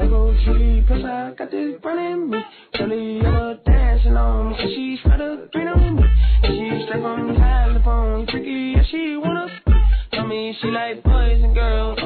Mango tree, plus I got this running me. Curly yellow dancing on me, and spread a green on me. And she straight from California, freaky, yeah, she wanna. Tell me she like boys and girls,